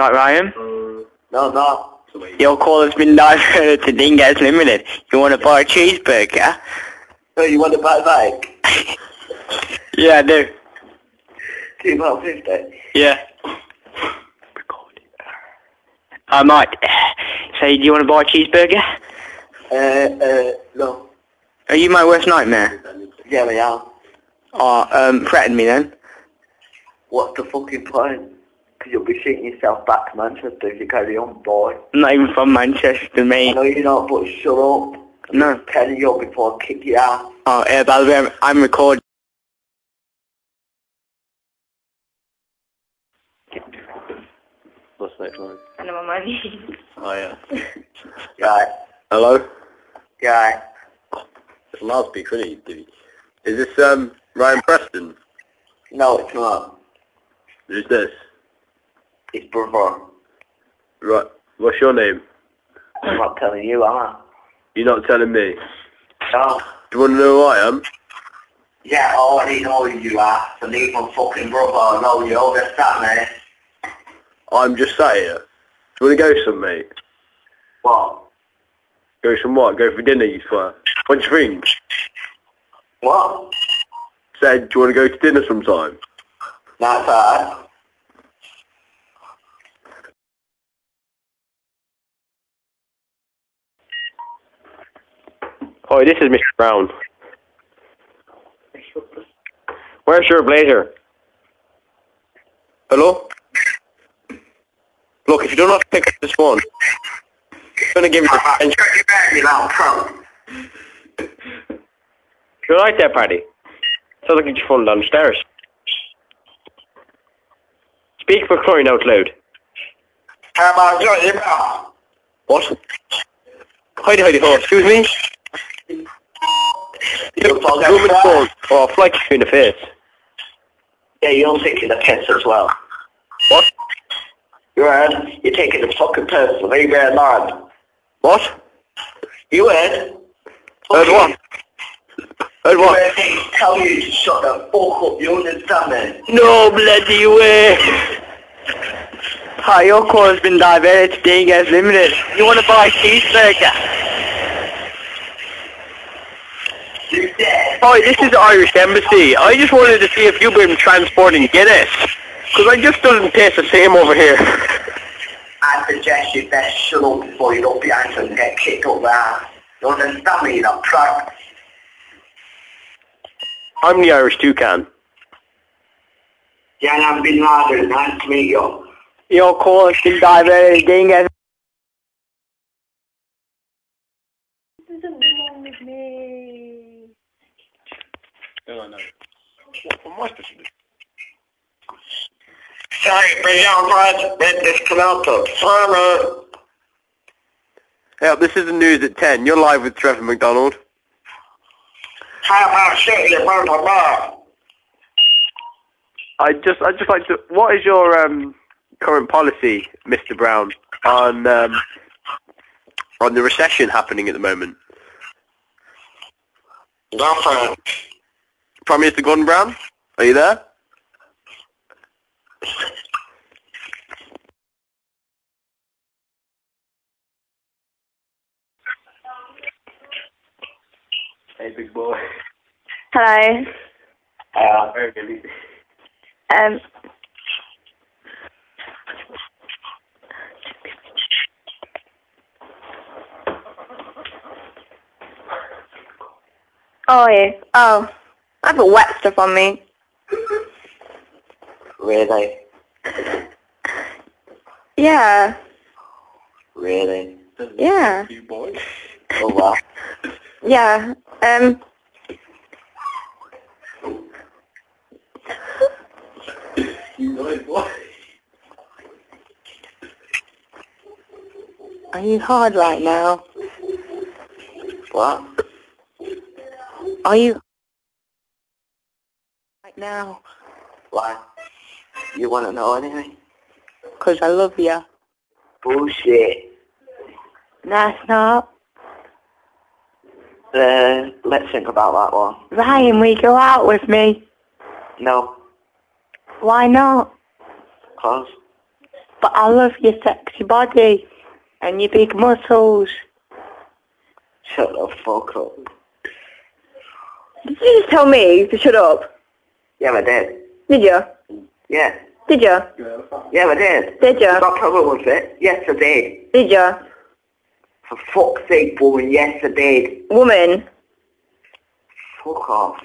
You right, Ryan? No, no. Your call has been diverted to Dingas Limited. You want to buy a cheeseburger? So you want to buy a bike? Yeah, I do. Two pound fifty. Yeah. I might. Say, do you want to buy a cheeseburger? Uh, uh, no. Are you my worst nightmare? Yeah, we are. Oh, um, threaten me then. What's the fucking point? Because you'll be shooting yourself back to Manchester if you carry on, boy. I'm not even from Manchester, I mate. know you're not, but shut up. No. Telling you before I kick your ass. Oh, yeah, by the way, I'm, I'm recording. What's next one? Ano mamani? Oh yeah. Right. Hello? Right. It's loudspeaker, isn't it? Did he? Is this um Ryan Preston? No, it's not. Who's this? It's brother. Right. What's your name? I'm not telling you, am I? You're not telling me. No. Do you want to know who I am? Yeah, I already know who you are. So leave my fucking brother. I know you. Understand, man? I'm just sat here. Do you want to go some, mate? What? Go some what? Go for dinner, you swear? What do you think? What? Said, do you want to go to dinner sometime? That's alright. Hi, this is Mr. Brown. Where's your blazer? Hello? Look, if you do not have to pick up this phone, I'm going to give you a attention. Check your bag, you. You alright there, Paddy? Sounds like you're falling downstairs. Speak for crying out loud. How about you, you? What? Heidi, Heidi, ho, excuse me? You Zoom in the fat. phone, or I'll flick you in the face. Yeah, you're taking the piss as well. What? You heard? You're taking the fucking piss. Leave me alone. What? You heard? Heard what? Heard You what? me tell you to shut the fuck up. You understand me? No bloody way! Hi, your call has been diverted to Dingas Limited. You want to buy a cheeseburger? You dead. Hi, this is the Irish Embassy. I just wanted to see if you've been transporting Guinness. Because I just doesn't taste the same over here. I suggest you best shut up before you look behind you and get kicked up the ass. You understand me, you know, prank? I'm the Irish toucan. Yeah, I'm Bin Laden. Nice to meet you. Your call has been diverted to Dingas Doesn't belong with me. Sorry, but young lad, been disconnected. Sorry. Yeah, this is the news at 10. You're live with Trevor McDonald. How about shit you burnt a bar? I just, I just like to. What is your um, current policy, Mr. Brown, on um, on the recession happening at the moment? Nothing. Prime Minister Gordon Brown, are you there? Hey, big boy. Hello. Uh, Um. Oh yeah. Oh, I put wet stuff on me. really? Yeah. Really? Yeah. You boy. Oh, wow. Yeah. Um. Are you hard right now? What? Are you right now? Why? You want to know anything? Because I love you. Bullshit. That's not. Uh, let's think about that one. Ryan, will you go out with me? No, Why not? cause But I love your sexy body and your big muscles. Shut the fuck up. Did you just tell me to shut up? Yeah, I did. Did you? Yeah. Did you? Yeah, I did. Did you? Got problem with it? Yes, I did. Did you? For fuck's sake, woman, yes, I did. Woman? Fuck off.